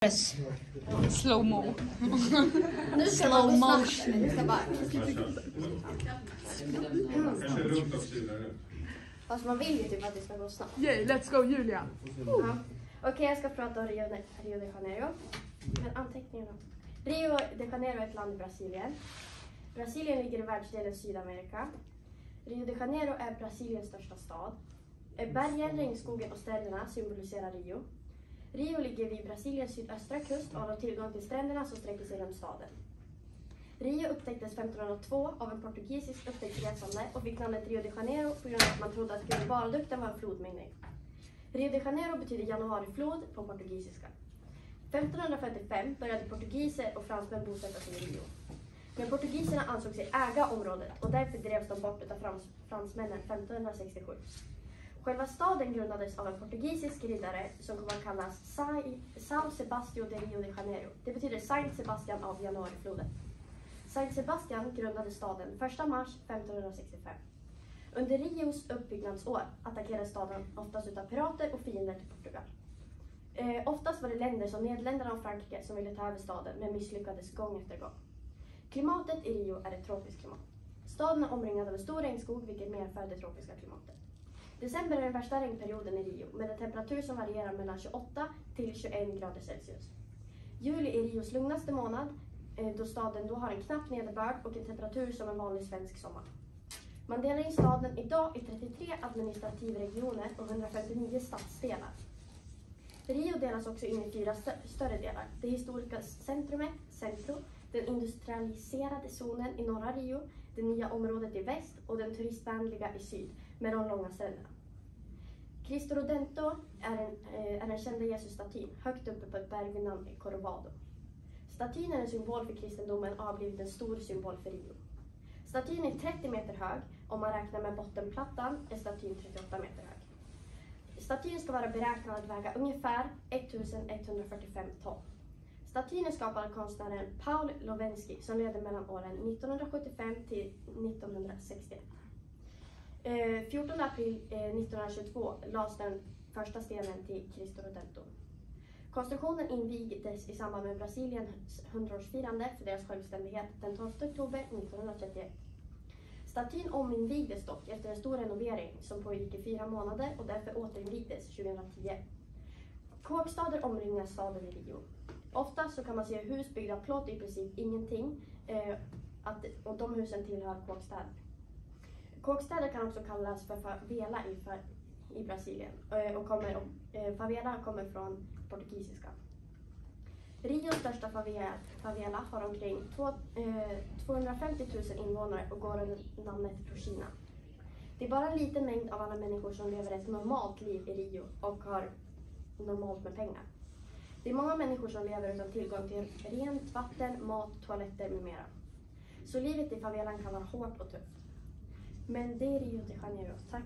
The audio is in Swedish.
Press. Slow mo. Slow motion. Fast man vill ju typ att det ska gå snabbt. Yay, let's go Julia. Ja. Okej, jag ska prata om Rio de, Rio de Janeiro. Men anteckningarna. Rio de Janeiro är ett land i Brasilien. Brasilien ligger i världsdelen Sydamerika. Rio de Janeiro är Brasiliens största stad. Bergen, regnskogen och stränderna symboliserar Rio. Rio ligger vid Brasiliens sydöstra kust och har tillgång till stränderna som sträcker sig runt staden. Rio upptäcktes 1502 av en portugisisk upptäcktsresande och fick namnet Rio de Janeiro på grund av att man trodde att Guldbaldukten var en flodmynning. Rio de Janeiro betyder januariflod på portugisiska. 1555 började portugiser och fransmän bosätta sig i Rio. Men portugiserna ansåg sig äga området och därför drevs de bort av frans fransmännen 1567. Själva staden grundades av en portugisisk riddare som kom att kallas São Sebastião de Rio de Janeiro. Det betyder Sankt Sebastian av januarifloden. Sankt Sebastian grundade staden 1 mars 1565. Under Rios uppbyggnadsår attackerades staden oftast utav pirater och fiender till Portugal. Eh, oftast var det länder som Nederländerna och Frankrike som ville ta över staden men misslyckades gång efter gång. Klimatet i Rio är ett tropiskt klimat. Staden är omringad av en stor regnskog vilket medför det tropiska klimatet. December är den värsta regnperioden i Rio med en temperatur som varierar mellan 28 till 21 grader Celsius. Juli är Rios lugnaste månad eh, då staden då har en knapp nederbörd och en temperatur som en vanlig svensk sommar. Man delar in staden idag i 33 administrativa regioner och 159 stadsdelar. Rio delas också in i fyra st större delar. Det historiska centrumet, centro, den industrialiserade zonen i norra Rio, det nya området i väst och den turistvänliga i syd med de långa cellerna. Cristo Rodento är, en, eh, är den kända Jesusstatyn högt uppe på ett berg vid namn Corvado. Statyn är en symbol för kristendomen och har blivit en stor symbol för Rio. Statyn är 30 meter hög. Om man räknar med bottenplattan är statyn 38 meter hög. Statyn ska vara beräknad att väga ungefär 1145 ton. Statyn är skapad av konstnären Paul Lovensky som levde mellan åren 1975 till 1961. Eh, 14 april eh, 1922 lades den första stenen till Cristo Rodento. Konstruktionen invigdes i samband med Brasiliens 100-årsfirande för deras självständighet den 12 oktober 1931. Statyn ominvigdes dock efter en stor renovering som pågick i fyra månader och därför återinvigdes 2010. Kåkstader omringar staden i Rio. Ofta så kan man se hus byggda av plåt, i princip ingenting, eh, att, och de husen tillhör kåkstäder. Kåkstäder kan också kallas för favela i, fa- i Brasilien eh, och kommer, eh, favela kommer från portugisiska. Rios största favela, har omkring 250 000 eh, invånare och går under namnet Prochina. Det är bara en liten mängd av alla människor som lever ett normalt liv i Rio och har normalt med pengar. Det är många människor som lever utan tillgång till rent vatten, mat, toaletter med mera. Så livet i favelan kan vara hårt och tufft. Men det är Rio de Janeiro. Tack!